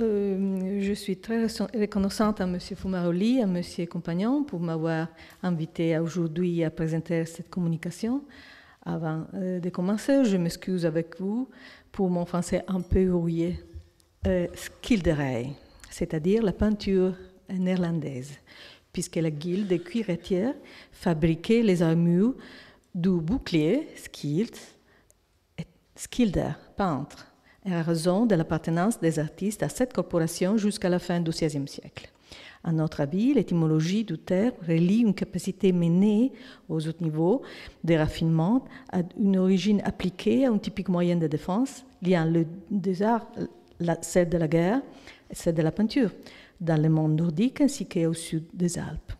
Euh, je suis très reconnaissante à M. Fumaroli, à M. Compagnon, pour m'avoir invité aujourd'hui à présenter cette communication. Avant euh, de commencer, je m'excuse avec vous pour mon français un peu rouillé. Euh, Skilderij, c'est-à-dire la peinture néerlandaise, puisque la guilde des cuiretières fabriquait les armures du bouclier, skilder, peintre en raison de l'appartenance des artistes à cette corporation jusqu'à la fin du XVIe siècle. À notre avis, l'étymologie du terme relie une capacité menée aux autres niveaux de raffinement à une origine appliquée à un typique moyen de défense liant le, des arts, celle de la guerre et celle de la peinture, dans le monde nordique ainsi qu'au sud des Alpes.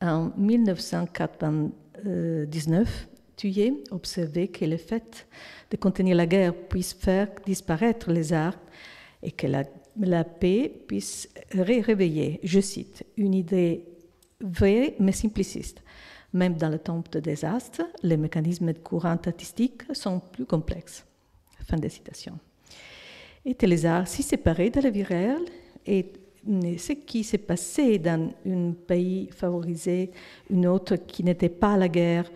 En 1999, Thuyer observait que le fait de contenir la guerre puisse faire disparaître les arts et que la, paix puisse réveiller, je cite, une idée vraie mais simpliciste. Même dans le temps de désastre, les mécanismes de courant artistique sont plus complexes. Fin de citation. Étaient les arts si séparés de la vie réelle et ce qui s'est passé dans un pays favorisé, un autre qui n'était pas à la guerre,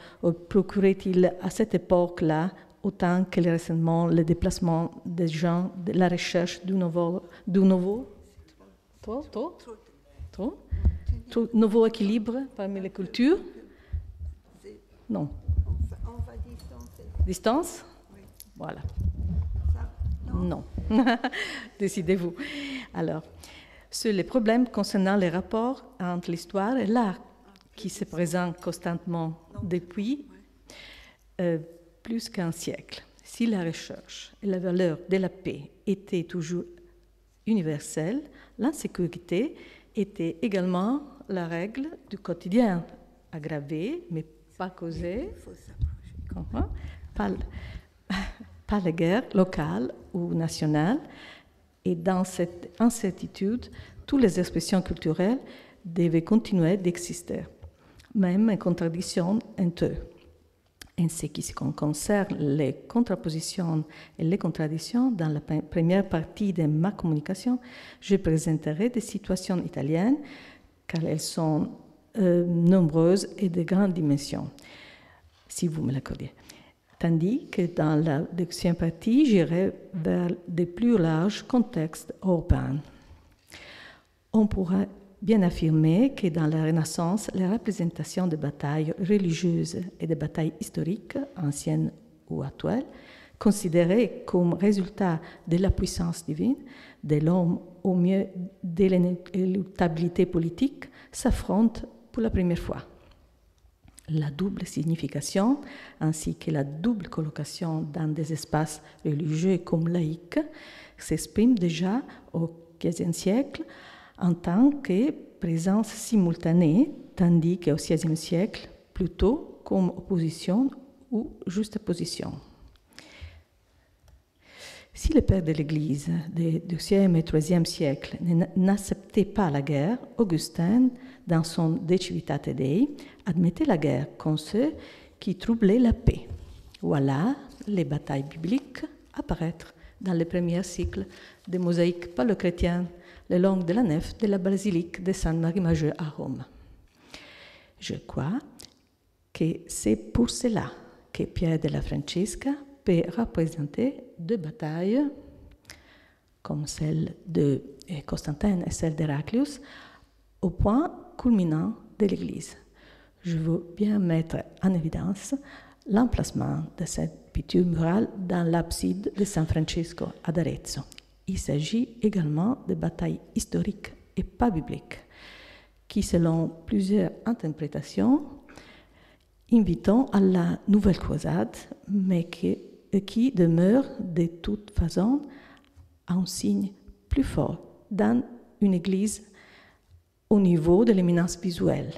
procurait-il à cette époque-là autant que récemment le déplacement des gens, de la recherche du nouveau, du nouveau, trop, trop, trop, nouveau équilibre parmi les cultures? Non. On va distancer. Distance Voilà. Non. Décidez-vous. Alors, sur les problèmes concernant les rapports entre l'histoire et l'art qui se présentent constamment depuis euh, plus qu'un siècle. Si la recherche et la valeur de la paix étaient toujours universelles, l'insécurité était également la règle du quotidien, aggravée, mais pas causée par, par la guerre locale ou nationale. Et dans cette incertitude, toutes les expressions culturelles devaient continuer d'exister, même en contradiction entre eux. En ce qui concerne les contrapositions et les contradictions, dans la première partie de ma communication, je présenterai des situations italiennes, car elles sont euh, nombreuses et de grandes dimensions, si vous me l'accordez. Tandis que dans la deuxième partie, j'irai vers des plus larges contextes européens. On pourra bien affirmer que dans la Renaissance, les représentations de batailles religieuses et de batailles historiques, anciennes ou actuelles, considérées comme résultat de la puissance divine, de l'homme au mieux de l'inéluctabilité politique, s'affrontent pour la première fois. La double signification ainsi que la double colocation dans des espaces religieux comme laïques s'expriment déjà au XVe siècle en tant que présence simultanée, tandis qu'au XVIe siècle, plutôt comme opposition ou juxtaposition. Si les pères de l'Église du XIe et IIIe siècle n'acceptaient pas la guerre, Augustin, dans son De Civitate Dei, admettait la guerre comme ce qui troublait la paix. Voilà les batailles bibliques apparaître dans les premiers cycles des mosaïques palo-chrétiennes le long de la nef de la basilique de Sainte-Marie-Majeure à Rome. Je crois que c'est pour cela que Pierre de la Francesca peut représenter deux batailles comme celle de Constantin et celle d'Héraclius au point culminant de l'Église. Je veux bien mettre en évidence l'emplacement de cette peinture murale dans l'abside de San Francesco ad Arezzo il s'agit également de batailles historiques et pas bibliques, qui, selon plusieurs interprétations, invitent à la nouvelle croisade, mais qui, qui demeurent de toute façon un signe plus fort dans une église au niveau de l'éminence visuelle.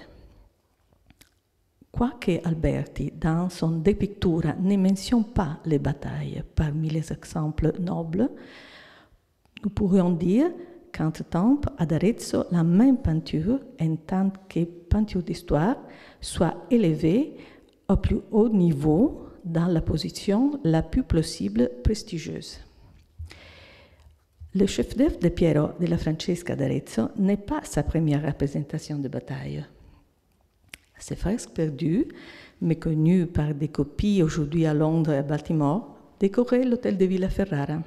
Quoique Alberti, dans son De Pictura, ne mentionne pas les batailles parmi les exemples nobles, nous pourrions dire qu'entre-temps, ad Arezzo, la même peinture, en tant que peinture d'histoire, soit élevée au plus haut niveau dans la position la plus possible prestigieuse. Le chef-d'œuvre de Piero della Francesca d'Arezzo n'est pas sa première représentation de bataille. Ces fresques perdues, méconnues par des copies aujourd'hui à Londres et à Baltimore, décoraient l'hôtel de Villa Ferrara.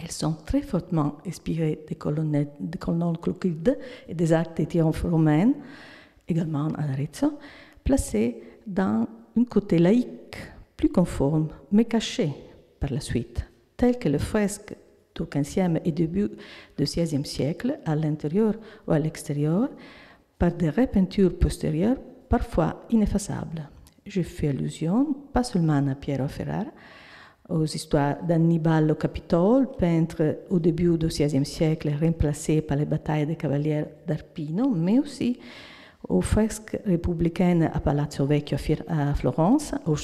Elles sont très fortement inspirées des colonnes, des colonnes clochides et des arcs de triomphe romains, également à Arezzo, placées dans un côté laïque, plus conforme, mais caché par la suite, tel que les fresques du XVe et début du XVIe siècle, à l'intérieur ou à l'extérieur, par des repeintures postérieures parfois ineffaçables. Je fais allusion pas seulement à Piero Ferrara, aux histoires d'Annibal au Capitole, peintre au début du XVIe siècle remplacé par les batailles des cavaliers d'Arpino, mais aussi aux fresques républicaines à Palazzo Vecchio à Florence, au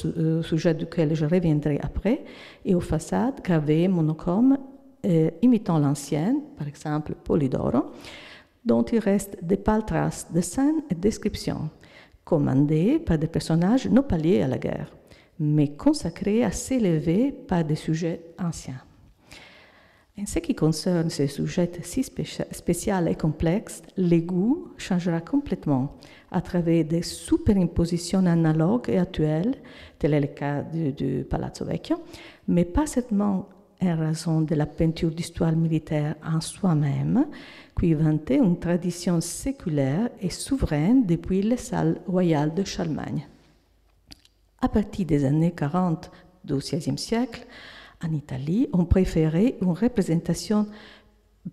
sujet duquel je reviendrai après, et aux façades gravées monochromes euh, imitant l'ancienne, par exemple Polidoro, dont il reste des pâles traces de scènes et descriptions, commandées par des personnages non pas liés à la guerre, mais consacrés à s'élever par des sujets anciens. En ce qui concerne ces sujets si spéciaux et complexes, le goût changera complètement à travers des superimpositions analogues et actuelles, tel est le cas du, du Palazzo Vecchio, mais pas seulement en raison de la peinture d'histoire militaire en soi-même, qui vantait une tradition séculaire et souveraine depuis les salles royales de Charlemagne. À partir des années 40 du XVIe siècle, en Italie, on préférait une représentation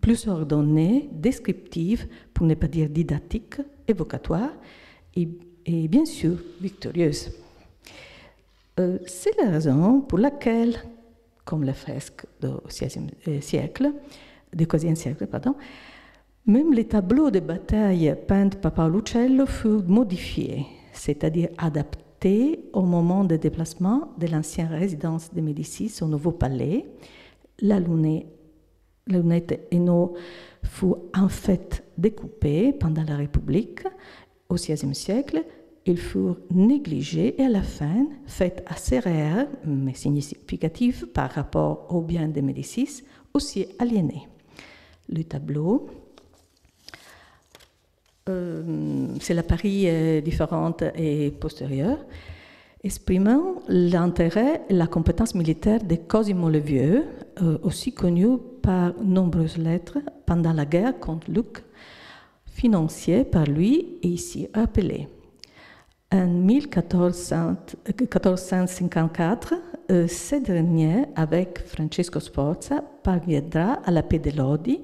plus ordonnée, descriptive, pour ne pas dire didactique, évocatoire et, bien sûr victorieuse. Euh, C'est la raison pour laquelle comme les fresques du XVIe euh, siècle, du siècle, pardon, même les tableaux de bataille peints par Paolo Uccello furent modifiés, c'est-à-dire adaptés au moment de déplacement de l'ancienne résidence de Médicis au nouveau palais. La lunette, la lunette Hainaut fut en fait découpée pendant la République au XVIe siècle ils furent négligés et à la fin, fait assez rare, mais significatif par rapport au bien de Médicis, aussi aliénés. Le tableau, euh, c'est la Paris euh, différente et postérieure, exprimant l'intérêt et la compétence militaire de Cosimo le Vieux, euh, aussi connu par nombreuses lettres pendant la guerre contre Luc, financée par lui et ici appelée. En 1454, euh, ce dernier, avec Francesco Sforza, parviendra à la paix de Lodi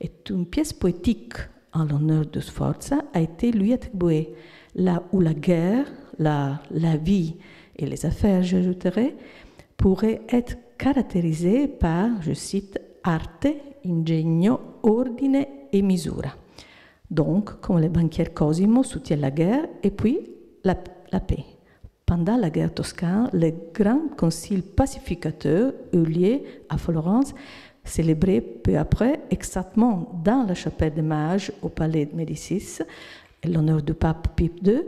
et une pièce poétique en l'honneur de Sforza a été lui attribuée, là où la guerre, la, la vie et les affaires, j'ajouterai, pourraient être caractérisées par, je cite, arte, ingegno, ordine et misura. Donc, comme le banquier Cosimo soutient la guerre et puis la, paix. Pendant la guerre toscane, le grand concile pacificateur eut lieu à Florence, célébré peu après, exactement dans la chapelle des mages au palais de Médicis, l'honneur du pape Pie II,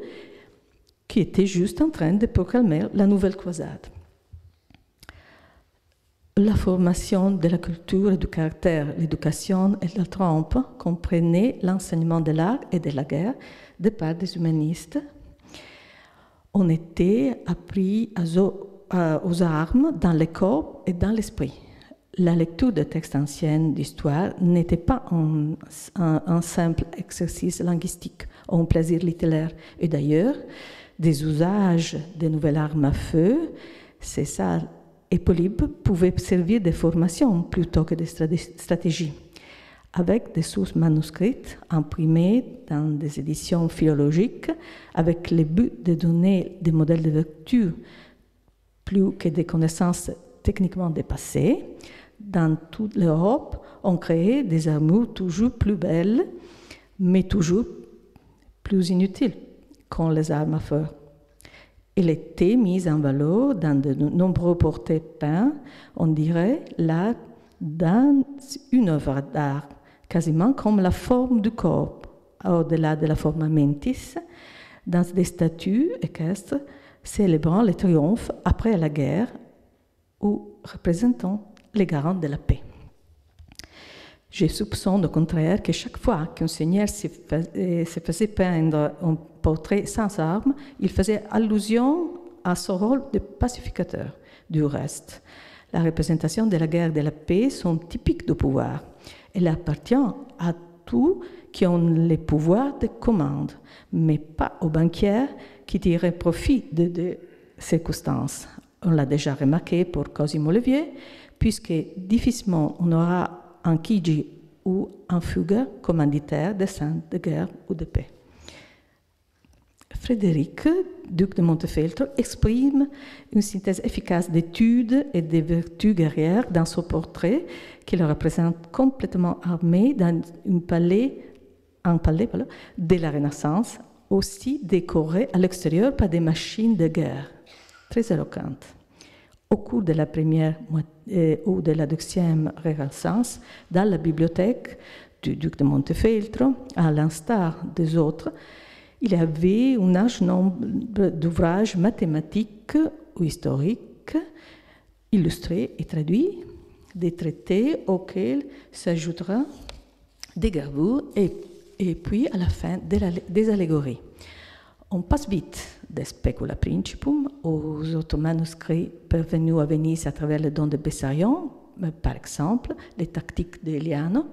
qui était juste en train de proclamer la nouvelle croisade. La formation de la culture et du caractère, l'éducation et la trompe comprenaient l'enseignement de l'art et de la guerre de part des humanistes, on était appris aux armes dans le corps et dans l'esprit. La lecture de textes anciens d'histoire n'était pas un, simple exercice linguistique ou un plaisir littéraire. Et d'ailleurs, des usages de nouvelles armes à feu, c'est ça, et polybe pouvaient servir de formation plutôt que de stratégie avec des sources manuscrites imprimées dans des éditions philologiques, avec le but de donner des modèles de lecture plus que des connaissances techniquement dépassées. Dans toute l'Europe, on créait des armures toujours plus belles, mais toujours plus inutiles qu'ont les armes à feu. Elle était mise en valeur dans de nombreux portraits peints, on dirait là, dans une œuvre d'art quasiment comme la forme du corps, au-delà de la forme mentis, dans des statues équestres célébrant le triomphe après la guerre ou représentant les garants de la paix. J'ai soupçon, au contraire, que chaque fois qu'un seigneur se faisait peindre un portrait sans armes, il faisait allusion à son rôle de pacificateur. Du reste, la représentation de la guerre et de la paix sont typiques du pouvoir. Elle appartient à tous qui ont les pouvoirs de commande, mais pas aux banquiers qui tirent profit de, de circonstances. On l'a déjà remarqué pour Cosimo Levier, puisque difficilement on aura un Kiji ou un fugue commanditaire de scènes de guerre ou de paix. Frédéric, duc de Montefeltro, exprime une synthèse efficace d'études et des vertus guerrières dans son portrait, qui le représente complètement armé dans un palais, un palais de la Renaissance, aussi décoré à l'extérieur par des machines de guerre, très éloquentes. Au cours de la première euh, ou de la deuxième Renaissance, dans la bibliothèque du duc de Montefeltro, à l'instar des autres, il y avait un large nombre d'ouvrages mathématiques ou historiques illustrés et traduits, des traités auxquels s'ajoutera des gravures et, et, puis à la fin des allégories. On passe vite des specula principum aux autres manuscrits parvenus à Venise à travers le don de Bessarion, par exemple les tactiques d'Eliano,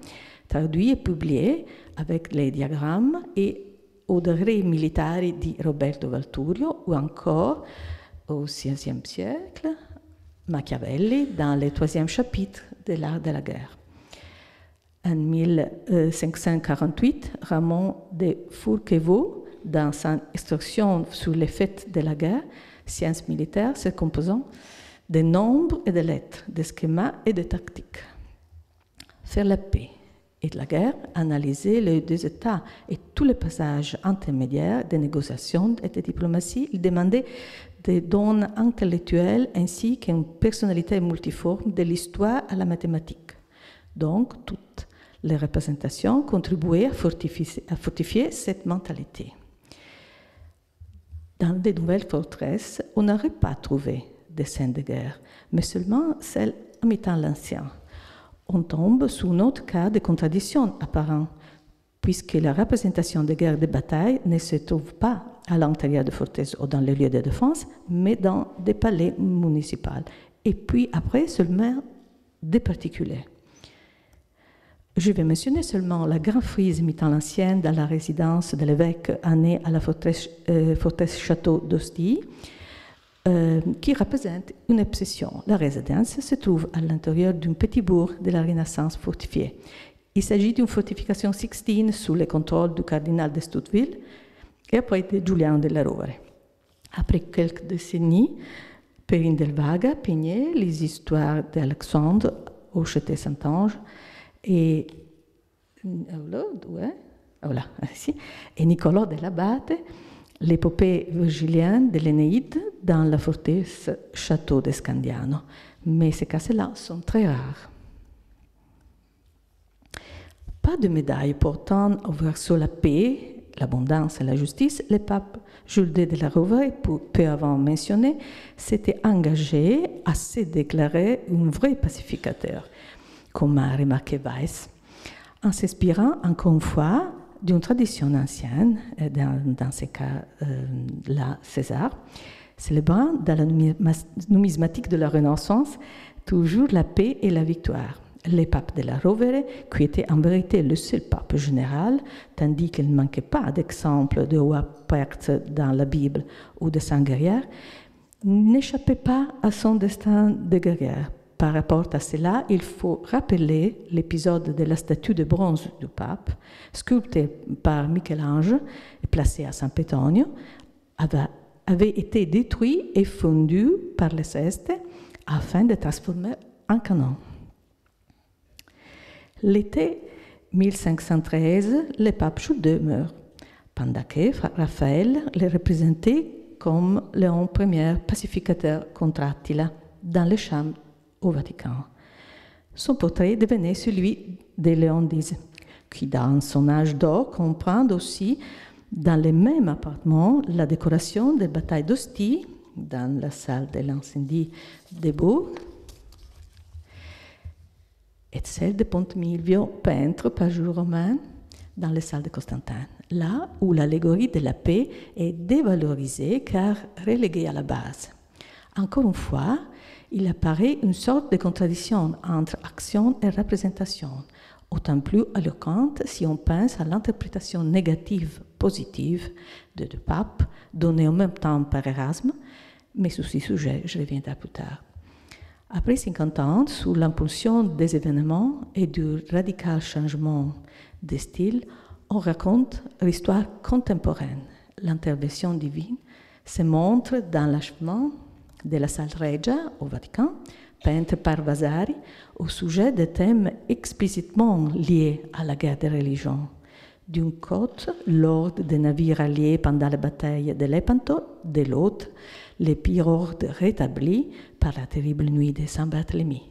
traduits et publiés avec les diagrammes et aux degrés militari di Roberto Valturio ou encore au XVIe siècle, Machiavelli dans le troisième chapitre de l'art de la guerre. En 1548, Ramon de Fourquevaux, dans sa instruction sur les faits de la guerre, sciences militaires se composant de nombres et de lettres, de schémas et de tactiques. Faire la paix, et de la guerre, analyser les deux États et tous les passages intermédiaires des négociations et de diplomatie. Il demandait des dons intellectuels ainsi qu'une personnalité multiforme de l'histoire à la mathématique. Donc, toutes les représentations contribuaient à fortifier, cette mentalité. Dans les nouvelles forteresses, on n'aurait pas trouvé des scènes de guerre, mais seulement celles imitant l'ancien on tombe sous un autre cas de contradiction apparente, puisque la représentation des guerres de bataille ne se trouve pas à l'intérieur de forteresses ou dans les lieux de défense, mais dans des palais municipaux. Et puis après, seulement des particuliers. Je vais mentionner seulement la grande frise imitant l'ancienne dans la résidence de l'évêque année à la forteresse, euh, forteresse château d'Ostie, euh, qui représente une obsession. La résidence se trouve à l'intérieur d'un petit bourg de la Renaissance fortifié. Il s'agit d'une fortification sixtine sous le contrôle du cardinal de Stoutville et après de Giuliano la Rovere. Après quelques décennies, Perrine Delvaga peignait les histoires d'Alexandre au château Saint-Ange et, et Nicolas de l'Abate l'épopée virgilienne de l'Énéide dans la forteresse château de Scandiano. Mais ces cas-là sont très rares. Pas de médaille portant au verso la paix, l'abondance et la justice, le pape Jules de la Rovere, peu avant mentionné, s'était engagé à se déclarer un vrai pacificateur, comme a remarqué Weiss, en s'inspirant encore une fois d'une tradition ancienne, euh, dans, dans ce cas-là, euh, César, célébrant dans la numismatique de la Renaissance toujours la paix et la victoire. Le pape de la Rovere, qui était en vérité le seul pape général, tandis qu'il ne manquait pas d'exemples de pertes dans la Bible ou de saints guerriers, n'échappait pas à son destin de guerrière. Par rapport à cela, il faut rappeler l'épisode de la statue de bronze du pape, sculptée par Michel-Ange et placée à San Petronio, avait, été détruit et fondu par les Cestes afin de transformer en canon. L'été 1513, le pape Jules meurt, pendant que Raphaël le représentait comme Léon Ier pacificateur contre Attila dans les chambres au Vatican. Son portrait devenait celui de Léon X, qui dans son âge d'or comprend aussi dans le même appartement la décoration des batailles d'Ostie, dans la salle de l'incendie des Beaux, et celle de Pontemilvio, peintre par Romain, dans les salles de Constantin, là où l'allégorie de la paix est dévalorisée car reléguée à la base. Encore une fois, il apparaît une sorte de contradiction entre action et représentation, autant plus éloquente si on pense à l'interprétation négative positive de deux papes, donnée en même temps par Erasme, mais sur ce sujet, je reviendrai plus tard. Après 50 ans, sous l'impulsion des événements et du radical changement de style, on raconte l'histoire contemporaine. L'intervention divine se montre dans l'achèvement de la salle Regia au Vatican, peinte par Vasari, au sujet de thèmes explicitement liés à la guerre des religions. D'une côte, l'ordre des navires alliés pendant la bataille de Lepanto, de l'autre, les pires ordres rétablis par la terrible nuit de Saint-Barthélemy.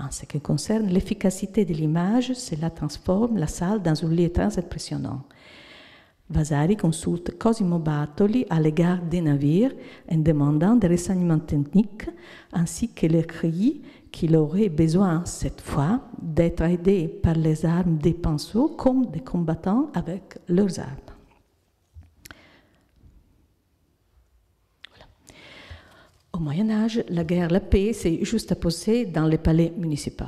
En ce qui concerne l'efficacité de l'image, cela transforme la salle dans un lieu très impressionnant. Vasari consulte Cosimo Bartoli à l'égard des navires en demandant des renseignements techniques ainsi que le cri qu'il aurait besoin cette fois d'être aidé par les armes des pinceaux comme des combattants avec leurs armes. Au Moyen Âge, la guerre, la paix s'est juste posée dans les palais municipaux.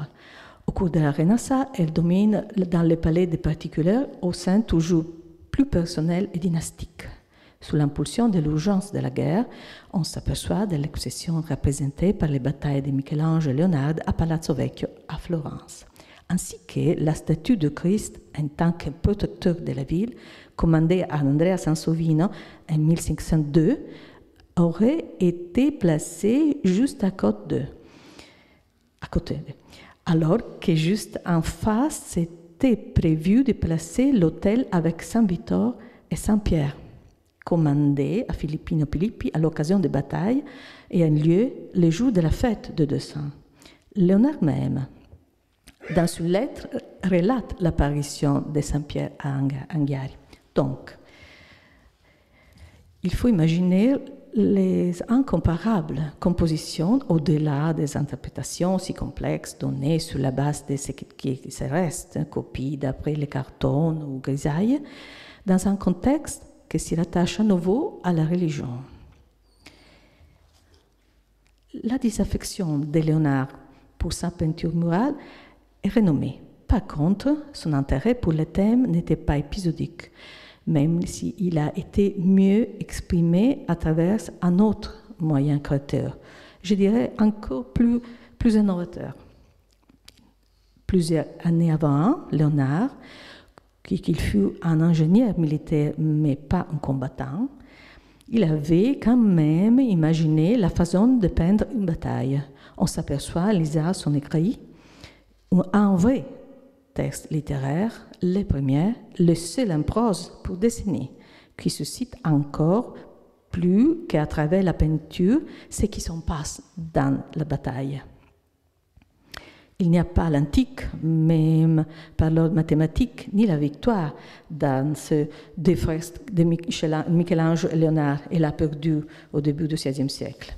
Au cours de la Renaissance, elle domine dans les palais des particuliers au sein toujours plus personnel et dynastique. Sous l'impulsion de l'urgence de la guerre, on s'aperçoit de l'excession représentée par les batailles de Michel-Ange et Léonard à Palazzo Vecchio à Florence, ainsi que la statue de Christ en tant que protecteur de la ville, commandée à Andrea Sansovino en 1502, aurait été placée juste à côté d'eux, à côté alors que juste en face, c'était prévu de placer l'hôtel avec Saint-Victor et Saint-Pierre, commandé à Filippino Pilippi à l'occasion des batailles et un lieu les jours de la fête de Deux Saints. Léonard même, dans une lettre, relate l'apparition de Saint-Pierre à Anghiari. Donc, il faut imaginer les incomparables compositions, au-delà des interprétations si complexes données sur la base de ce qui se reste, copies d'après les cartons ou grisailles, dans un contexte qui s'y rattache à nouveau à la religion. La disaffection de Léonard pour sa peinture murale est renommée. Par contre, son intérêt pour le thème n'était pas épisodique même s'il a été mieux exprimé à travers un autre moyen créateur, je dirais encore plus, plus innovateur. Plusieurs années avant, Léonard, qu'il fut un ingénieur militaire mais pas un combattant, il avait quand même imaginé la façon de peindre une bataille. On s'aperçoit, Lisa, son écrit, un vrai texte littéraire, les premiers, le seul en prose pour dessiner, qui suscite encore plus qu'à travers la peinture ce qui s'en passe dans la bataille. Il n'y a pas l'antique, même par l'ordre mathématique, ni la victoire dans ce deux de Michel-Ange et Léonard et l'a perdu au début du XVIe siècle.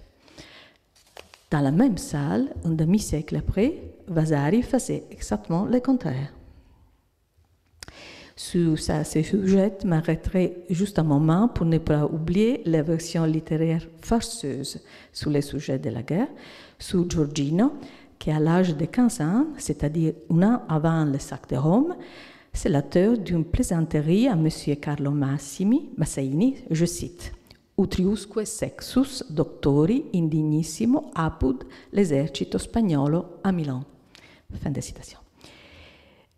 Dans la même salle, un demi-siècle après, Vasari faisait exactement le contraire. Sur ce sujet, m'arrêterai juste un moment pour ne pas oublier la version littéraire farceuse sur le sujet de la guerre, sur Giorgino, qui à l'âge de 15 ans, c'est-à-dire un an avant le sac de Rome, c'est l'auteur d'une plaisanterie à M. Carlo Massimi, Massaini, je cite Utriusque sexus doctori indignissimo apud l'esercito spagnolo a Milan. Fin de citation.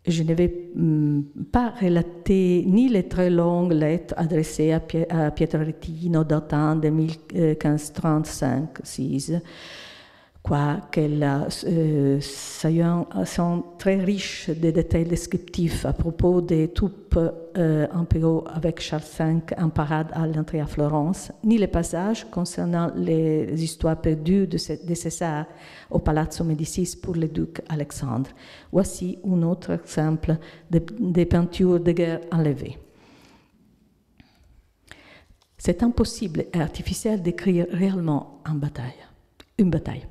Je ne vais mm, pas relater ni les très longues lettres adressées à, Pietro Rettino datant de 1535-6 quoiqu'elles euh, sont très riches de détails descriptifs à propos des troupes euh, impériaux avec Charles V en parade à l'entrée à Florence, ni les passages concernant les histoires perdues de, César au Palazzo Médicis pour le duc Alexandre. Voici un autre exemple des peintures de guerre enlevées. C'est impossible et artificiel d'écrire réellement en bataille, une bataille.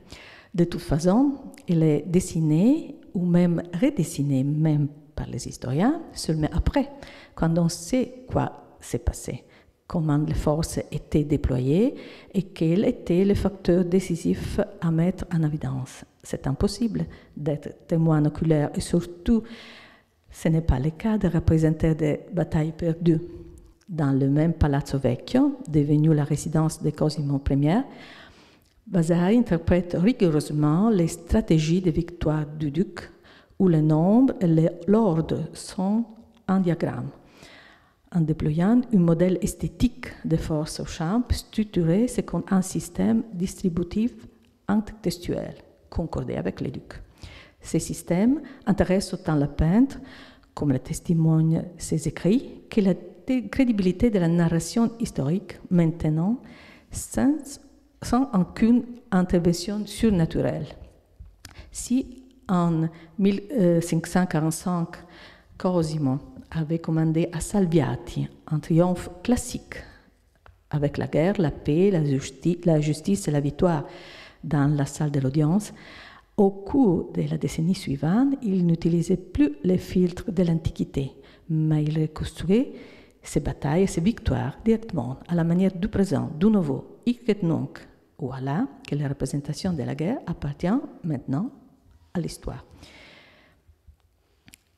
De toute façon, il est dessiné ou même redessiné, même par les historiens, seulement après, quand on sait quoi s'est passé, comment les forces étaient déployées et quel était le facteur décisif à mettre en évidence. C'est impossible d'être témoin oculaire et surtout, ce n'est pas le cas de représenter des batailles perdues. Dans le même Palazzo Vecchio, devenu la résidence de Cosimo Ier, Vasari interprète rigoureusement les stratégies de victoire du duc où le nombre et l'ordre sont un diagramme, en déployant un modèle esthétique de force au champ structuré selon un système distributif intertextuel, concordé avec les ducs. Ces systèmes intéressent autant le peintre, comme le témoignent ses écrits, que la crédibilité de la narration historique, maintenant sans, sans aucune intervention surnaturelle. Si en 1545, Cosimo avait commandé à Salviati un triomphe classique avec la guerre, la paix, la, la justice et la victoire dans la salle de l'audience. Au cours de la décennie suivante, il n'utilisait plus les filtres de l'Antiquité, mais il reconstruisait ses batailles et ses victoires directement à la manière du présent, du nouveau. Et donc, voilà que la représentation de la guerre appartient maintenant l'histoire.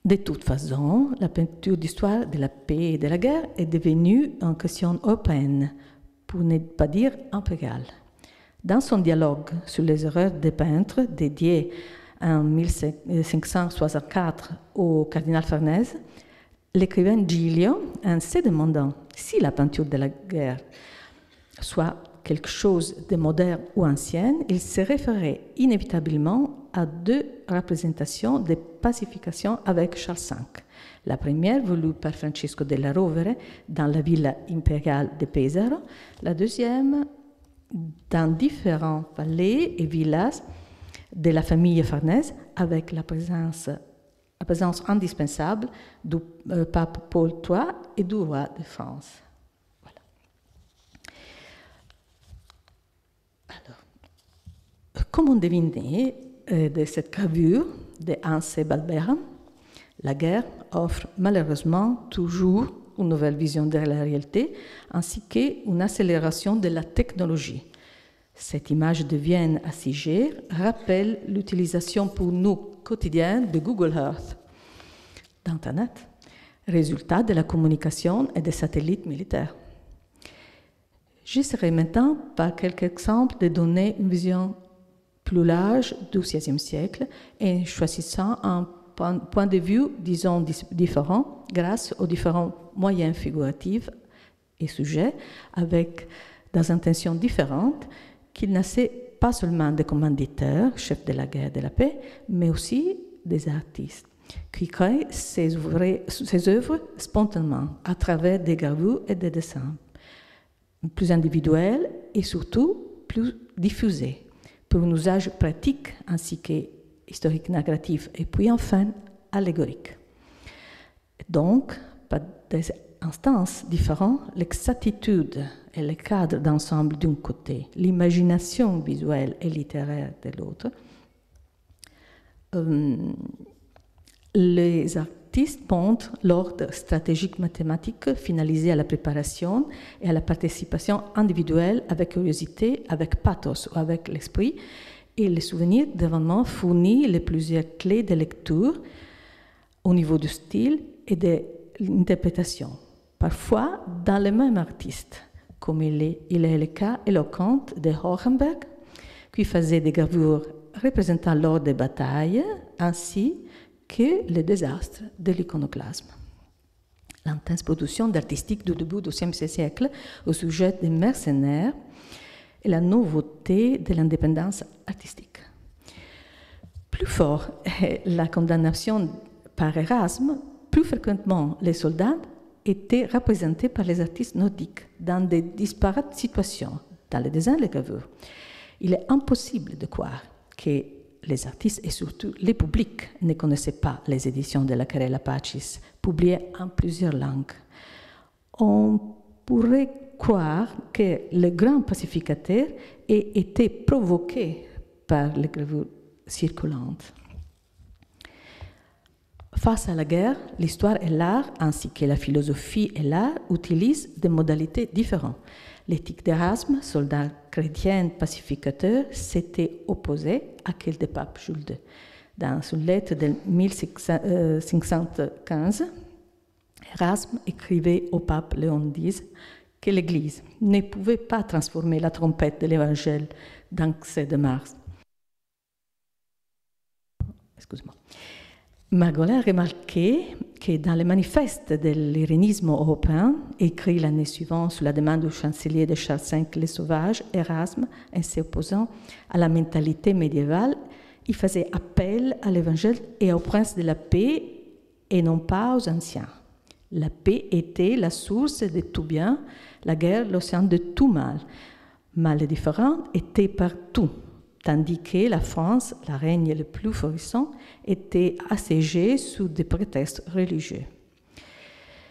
De toute façon, la peinture d'histoire de la paix et de la guerre est devenue une question européenne, pour ne pas dire impériale. Dans son dialogue sur les erreurs des peintres dédié en 1564 au cardinal Farnèse, l'écrivain Giglio, en se demandant si la peinture de la guerre soit quelque chose de moderne ou ancien, il se référait inévitablement à deux représentations de pacification avec Charles V. La première voulue par Francesco della Rovere dans la ville impériale de Pesaro, la deuxième dans différents palais et villas de la famille Farnèse avec la présence, la présence indispensable du euh, pape Paul III et du roi de France. Comme on devinait euh, de cette gravure de Hans Balbera, la guerre offre malheureusement toujours une nouvelle vision de la réalité ainsi qu'une accélération de la technologie. Cette image de Vienne à Siger rappelle l'utilisation pour nous quotidienne de Google Earth, d'Internet, résultat de la communication et des satellites militaires. J'essaierai maintenant par quelques exemples de donner une vision plus large du XVIe siècle et choisissant un point de vue, disons, différent grâce aux différents moyens figuratifs et sujets avec des intentions différentes qui naissaient pas seulement des commanditaires, chefs de la guerre et de la paix, mais aussi des artistes qui créent œuvres, ces œuvres spontanément à travers des gravures et des dessins plus individuels et surtout plus diffusés pour un usage pratique ainsi que historique narratif et puis enfin allégorique. Donc, par des instances différentes, l'exactitude et le cadre d'ensemble d'un côté, l'imagination visuelle et littéraire de l'autre, euh, les montrent l'ordre stratégique mathématique finalisé à la préparation et à la participation individuelle avec curiosité, avec pathos ou avec l'esprit, et les souvenirs d'événements fournit les plusieurs clés de lecture au niveau du style et de l'interprétation, parfois dans les mêmes artistes, comme il est, il est le cas éloquent de Hohenberg, qui faisait des gravures représentant l'ordre des batailles, ainsi que le désastre de l'iconoclasme. L'intense production d'artistique du début du XVIe siècle au sujet des mercenaires et la nouveauté de l'indépendance artistique. Plus fort est la condamnation par Erasme, plus fréquemment les soldats étaient représentés par les artistes nordiques dans des disparates situations, dans les dessins et les gravures. Il est impossible de croire que les artistes et surtout les publics ne connaissaient pas les éditions de la Querella Pacis, publiées en plusieurs langues. On pourrait croire que le grand pacificateur ait été provoqué par les gravures circulantes. Face à la guerre, l'histoire et l'art, ainsi que la philosophie et l'art, utilisent des modalités différentes. L'éthique d'Erasme, soldat chrétien pacificateur, s'était opposé à celle du pape Jules II. Dans une lettre de 1515, Erasme écrivait au pape Léon X que l'Église ne pouvait pas transformer la trompette de l'Évangile dans de mars. Excuse-moi. Margolin remarquait que dans le manifeste de l'irénisme européen, écrit l'année suivante sous la demande du chancelier de Charles V le Sauvage, Erasme, en s'opposant à la mentalité médiévale, il faisait appel à l'Évangile et au prince de la paix et non pas aux anciens. La paix était la source de tout bien, la guerre l'océan de tout mal. Mal différent était partout tandis que la France, la règne le plus florissant, était assiégée sous des prétextes religieux.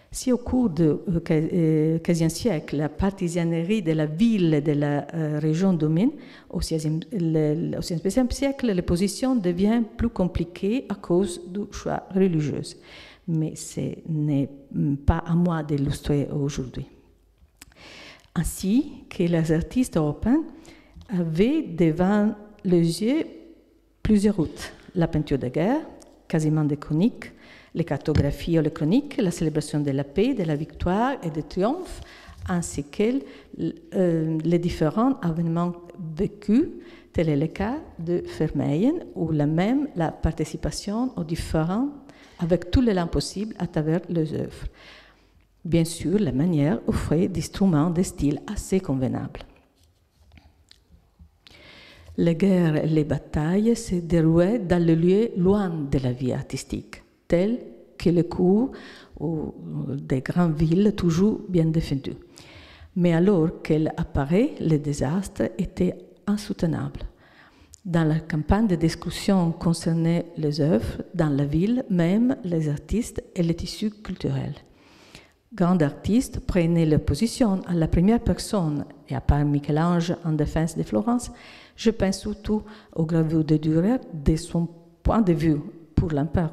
Si au cours du XVe euh, siècle, la partisanerie de la ville et de la euh, région domine, au XVIe siècle, la position devient plus compliquée à cause du choix religieux. Mais ce n'est pas à moi d'illustrer aujourd'hui. Ainsi que les artistes européens avait devant les yeux plusieurs routes. La peinture de guerre, quasiment des chroniques, les cartographies ou les chroniques, la célébration de la paix, de la victoire et du triomphe, ainsi que euh, les différents événements vécus, tel est le cas de Vermeyen, ou la même la participation aux différents, avec tous les langues possibles à travers les œuvres. Bien sûr, la manière offrait d'instruments de style assez convenables. Les guerres et les batailles se déroulaient dans le lieu loin de la vie artistique, tel que le cours des grandes villes toujours bien défendues. Mais alors qu'elle apparaît, le désastre était insoutenable. Dans la campagne de discussion concernant les œuvres, dans la ville, même les artistes et les tissus culturels. Grands artistes prenaient leur position à la première personne, et à part Michel-Ange en défense de Florence, je pense surtout aux gravures de Dürer de son point de vue pour l'empereur.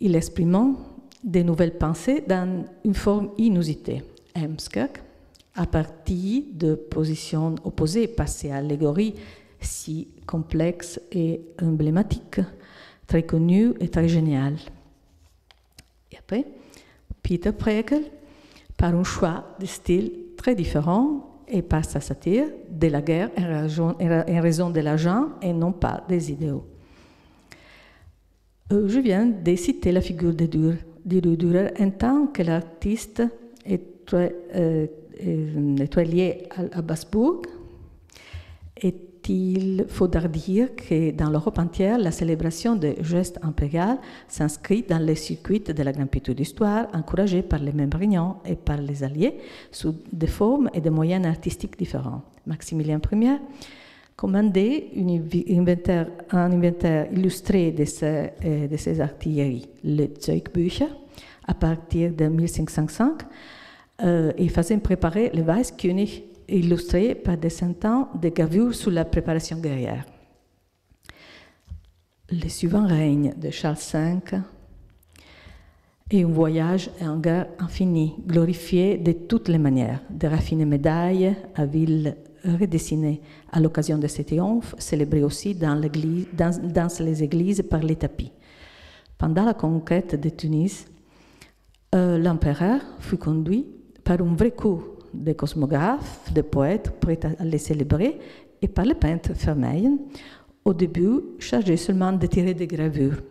Il exprimant des nouvelles pensées dans une forme inusitée. Hemskirk, à partir de positions opposées, passées à allégories si complexes et emblématiques, très connues et très géniales. Et après, Peter Prekel, par un choix de style très différent, et par sa satire de la guerre en raison, de l'argent et non pas des idéaux. Euh, je viens de citer la figure de Dürer en tant que l'artiste est très, lié à, Basbourg il faudra dire que dans l'Europe entière, la célébration des gestes impériaux s'inscrit dans les circuits de la grande peinture d'histoire, encouragée par les mêmes réunions et par les alliés, sous des formes et des moyens artistiques différents. Maximilien Ier commandait un inventaire illustré de ses, euh, artilleries, le Zeugbücher, à partir de 1505, euh, et faisait préparer le Weißkönig illustré par des centaines de gravures sur la préparation guerrière. Le suivant règne de Charles V est un voyage en guerre infinie, glorifié de toutes les manières, de raffinées médailles à villes redessinées à l'occasion de ces triomphes, célébrés aussi dans, les églises par les tapis. Pendant la conquête de Tunis, euh, l'empereur fut conduit par un vrai coup des cosmographes, des poètes prêts à les célébrer, et par le peintre Vermeyen, au début chargé seulement de tirer des gravures.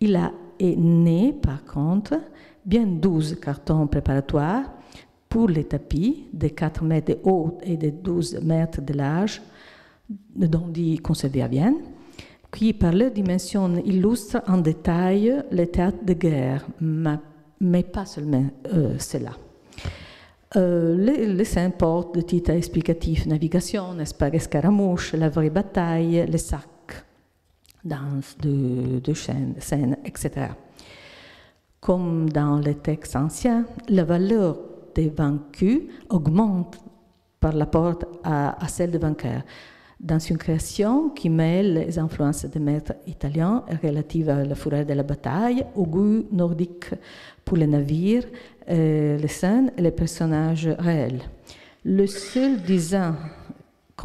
Il a est né, par contre, bien 12 cartons préparatoires pour les tapis de 4 mètres de haut et de 12 mètres de large, dont il conservé à Vienne, qui, par leur dimension, illustrent en détail les théâtres de guerre, mais, pas seulement euh, cela. Euh, les, les importent de titres explicatifs, navigation, escaramouche, la vraie bataille, les sacs, danse de, de scène, etc. Comme dans les textes anciens, la valeur des vaincus augmente par rapport à, à celle des vainqueurs. dans une création qui mêle les influences des maîtres italiens relatives à la fureur de la bataille, au goût nordique pour les navires, les scènes et les personnages réels. Le seul design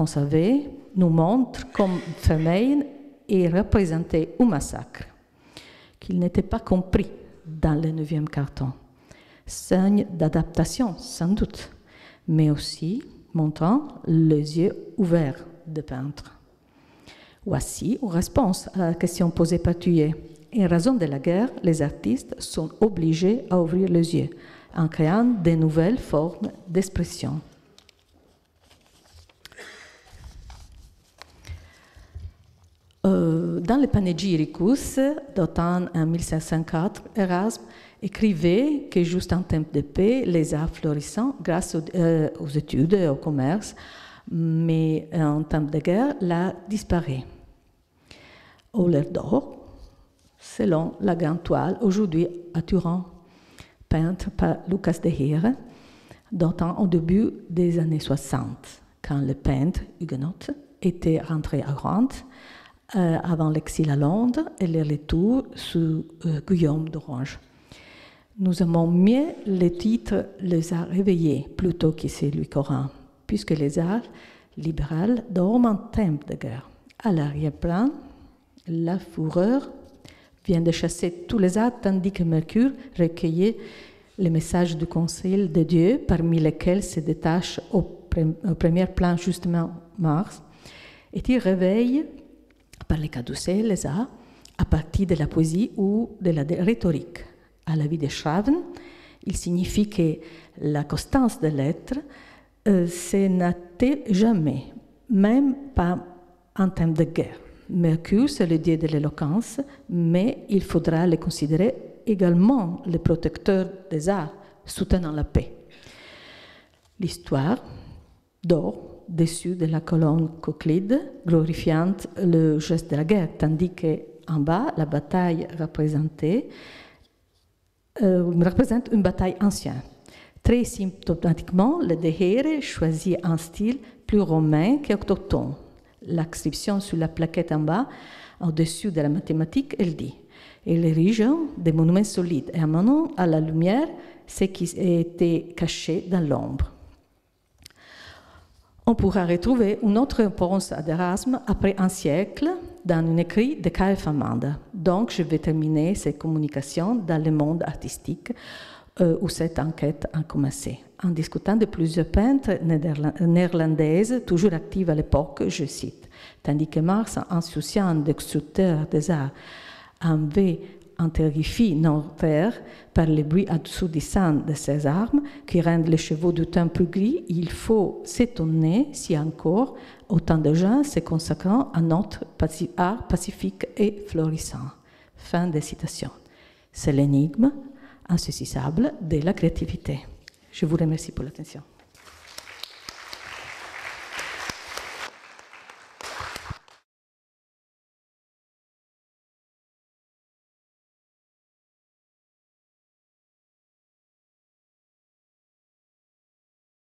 savait nous montre comme Vermeyen est représenté au massacre, qu'il n'était pas compris dans le neuvième carton. Signe d'adaptation, sans doute, mais aussi montrant les yeux ouverts de peintre. Voici une réponse à la question posée par Thuyer. En raison de la guerre, les artistes sont obligés à ouvrir les yeux en créant de nouvelles formes d'expression. Euh, dans le Panegyricus d'automne en 1504, Erasme écrivait que juste en temps de paix, les arts florissants grâce aux, euh, aux études et au commerce mais en temps de guerre, l'art disparaît. Au l'air d'or, selon la grande toile, aujourd'hui à Turin, peinte par Lucas de Hire, datant au début des années 60, quand le peintre huguenot était rentré à Rente euh, avant l'exil à Londres et le retour sous euh, Guillaume d'Orange. Nous aimons mieux le titre Les arts réveillés plutôt que celui Coran puisque les arts libéraux dorment en temps de guerre. À l'arrière-plan, la fureur vient de chasser tous les arts, tandis que Mercure recueillait les messages du Conseil de Dieu, parmi lesquels se détache au, premier plan justement Mars, et il réveille par les caducées les arts à partir de la poésie ou de la rhétorique. À la vie de Schraven, il signifie que la constance de l'être euh, c'est n'était jamais, même pas en termes de guerre. Mercure, c'est le dieu de l'éloquence, mais il faudra le considérer également le protecteur des arts, soutenant la paix. L'histoire dort dessus de la colonne Coclide, glorifiant le geste de la guerre, tandis qu'en bas, la bataille représentée euh, représente une bataille ancienne. Très symptomatiquement, le Dehere choisit un style plus romain qu'autochtone. L'inscription sur la plaquette en bas, au-dessus de la mathématique, elle dit Il érige des monuments solides et amenant à la lumière ce qui était caché dans l'ombre. On pourra retrouver une autre réponse d'Erasme après un siècle dans un écrit de K.F. Amanda. Donc, je vais terminer ces communications dans le monde artistique euh, où cette enquête a commencé. En discutant de plusieurs peintres néerlandaises, toujours actives à l'époque, je cite, tandis que Marx, insouciant d'extracteurs des arts, avait terrifié nos terres par les bruits assourdissants de ses armes qui rendent les chevaux du temps plus gris, il faut s'étonner si encore autant de gens se consacrant à notre art pacifique et florissant. Fin de citation. C'est l'énigme insaisissable de la créativité. Je vous remercie pour l'attention.